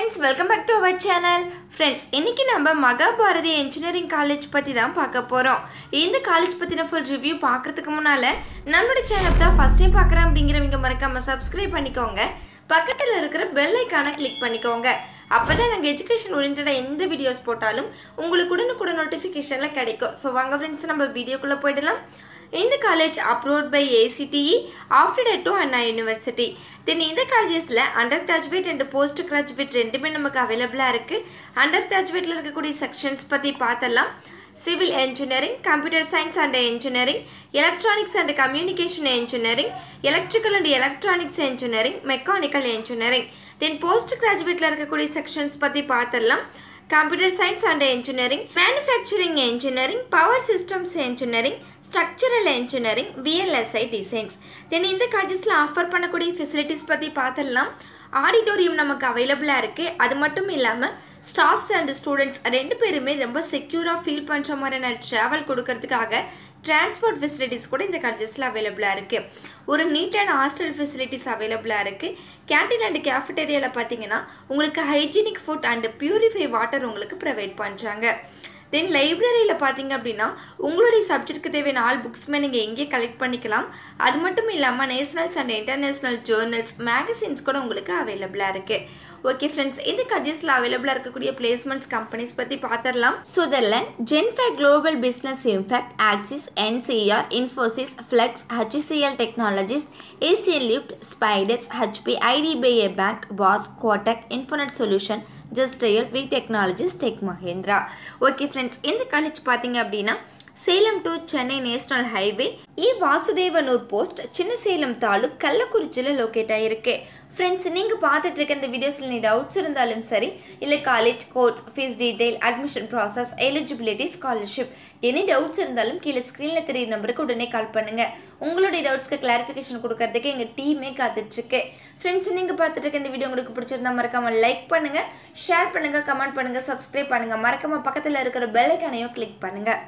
Friends welcome back to our channel friends இன்னைக்கு நம்ம Mahabharathi engineering college பற்றி தான் பார்க்க போகிறோம் இந்த காலேஜ் பற்றின ஃபுல் ரிவ்யூ பார்க்குறதுக்கு முன்னால் நம்மளோட சேனல் தான் ஃபஸ்ட் டைம் பார்க்குறேன் அப்படிங்கிறவங்க மறக்காமல் சப்ஸ்கிரைப் பண்ணிக்கோங்க. பக்கத்தில் இருக்கிற பெல் ஐக்கானை கிளிக் பண்ணிக்கோங்க. அப்போ தான் நாங்கள் எஜுகேஷன் ஓரியன்டாக எந்த வீடியோஸ் போட்டாலும் உங்களுக்கு உடனுக்குடன் நோட்டிஃபிகேஷனில் கிடைக்கும். ஸோ வாங்க ஃப்ரெண்ட்ஸ் நம்ம வீடியோக்குள்ளே போயிடலாம். இந்த college approved by AICTE after to Anna university then இந்த காலேஜஸில் under graduate and post graduate ரெண்டுமே நமக்கு அவைலபிளாக இருக்குது அண்டர் கிராஜுவேட்டில் இருக்கக்கூடிய செக்ஷன்ஸ் பற்றி பார்த்தலாம் civil engineering computer science and engineering electronics and communication engineering electrical and electronics engineering mechanical engineering then post கிராஜுவேட்டில் இருக்கக்கூடிய செக்ஷன்ஸ் பற்றி பார்த்தலாம் computer science and engineering manufacturing engineering power systems engineering structural engineering VLSI designs then இந்த காலேஜஸில் offer பண்ணக்கூடிய facilities பற்றி பார்த்துடலாம் auditorium நமக்கு அவைலபிளாக இருக்குது அது மட்டும் இல்லாமல் ஸ்டாஃப்ஸ் அண்ட் ஸ்டூடெண்ட்ஸ் ரெண்டு பேருமே ரொம்ப செக்யூராக ஃபீல் பண்ணுற மாதிரியான ட்ராவல் கொடுக்கறதுக்காக டிரான்ஸ்போர்ட் ஃபெசிலிட்டிஸ் கூட இந்த காலேஜஸில் அவைலபிளாக இருக்குது ஒரு நீட்டான ஹாஸ்டல் ஃபெசிலிட்டிஸ் அவைலபிளாக இருக்குது கேன்டீன் அண்ட் கேஃபிட்டேரியாவில் பார்த்தீங்கன்னா உங்களுக்கு hygienic food and purify water உங்களுக்கு ப்ரொவைட் பண்ணுறாங்க தென் லைப்ரரியில் பார்த்தீங்க அப்படின்னா உங்களுடைய சப்ஜெக்ட்டுக்கு தேவையான ஆல் புக்ஸுமே நீங்கள் எங்கேயே கலெக்ட் பண்ணிக்கலாம். அது மட்டும் இல்லாமல் nationals and international journals magazines கூட உங்களுக்கு அவைலபிளாக இருக்குது ஓகே ஃப்ரெண்ட்ஸ் இந்த கஜஸில் அவைலபிளாக இருக்கக்கூடிய பிளேஸ்மெண்ட்ஸ் கம்பெனிஸ் பற்றி பார்த்துடலாம் Sutherland Genpact global business impact Axis NCR Infosys Flex HCL technologies Asian lift spiders HP IDBI bank pass Kotak Infonet solution just Justdial V technologies tech Mahindra okay friends இந்த college பார்த்தீங்க அப்படின்னா Salem to Chennai national highway E Vasudevanur post சின்ன சேலம் தாலுக் கள்ளக்குறிச்சியில் locate ஆகிருக்கு friends நீங்கள் பார்த்துட்டு இருக்க இந்த வீடியோஸில் நீ டவுட்ஸ் இருந்தாலும் சரி இல்லை college course fees detail admission process eligibility scholarship any doubts இருந்தாலும் கீழே ஸ்க்ரீனில் தெரியுற நம்பருக்கு உடனே கால் பண்ணுங்கள் உங்களுடைய டவுட்ஸ்க்கு கிளாரிஃபிகேஷன் கொடுக்கறதுக்கு எங்கள் டீமே காத்துட்ருக்கு ஃப்ரெண்ட்ஸ் நீங்கள் பார்த்துட்டு இருக்க இந்த வீடியோ உங்களுக்கு பிடிச்சிருந்தா மறக்காமல் லைக் பண்ணுங்கள் ஷேர் பண்ணுங்கள் கமெண்ட் பண்ணுங்கள் சப்ஸ்கிரைப் பண்ணுங்கள் மறக்காமல் பக்கத்தில் இருக்கிற பெல்லைக்கானையும் கிளிக் பண்ணுங்கள்